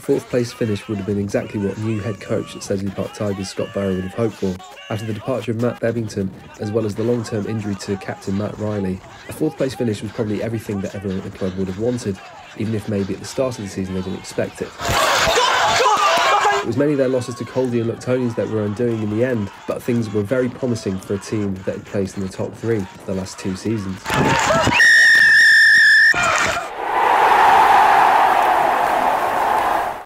A fourth place finish would have been exactly what new head coach at Sedgley Park Tigers Scott Barrow would have hoped for. After the departure of Matt Bevington, as well as the long term injury to captain Matt Riley, a fourth place finish was probably everything that everyone at the club would have wanted, even if maybe at the start of the season they didn't expect it. It was many of their losses to Caldy and Luctonians that were undoing in the end, but things were very promising for a team that had placed in the top three for the last two seasons.